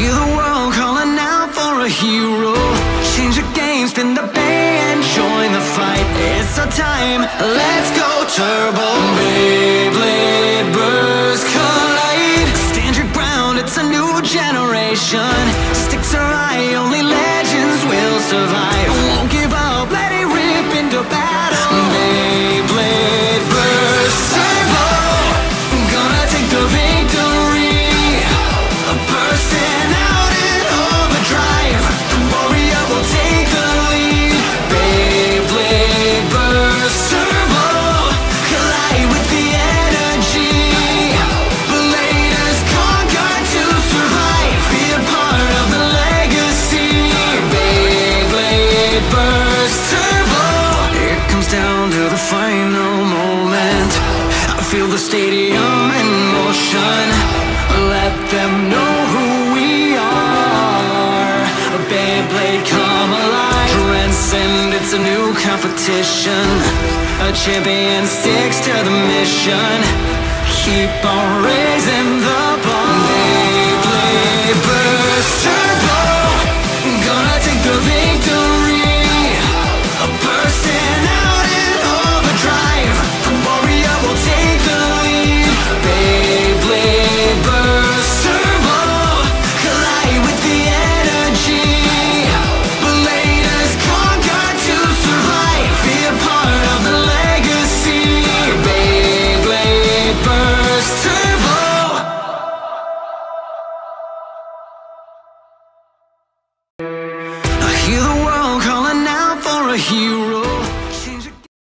Hear the world calling out for a hero. Change the game, spin the band, join the fight. It's our time, let's go turbo. Beyblade burst collide. Stand your ground, it's a new generation. Sticks are high, only legends will survive. Final moment. I feel the stadium in motion. Let them know who we are. A Beyblade come alive. Transcend, it's a new competition. A champion sticks to the mission. Keep on raising the Hear the world calling out for a hero.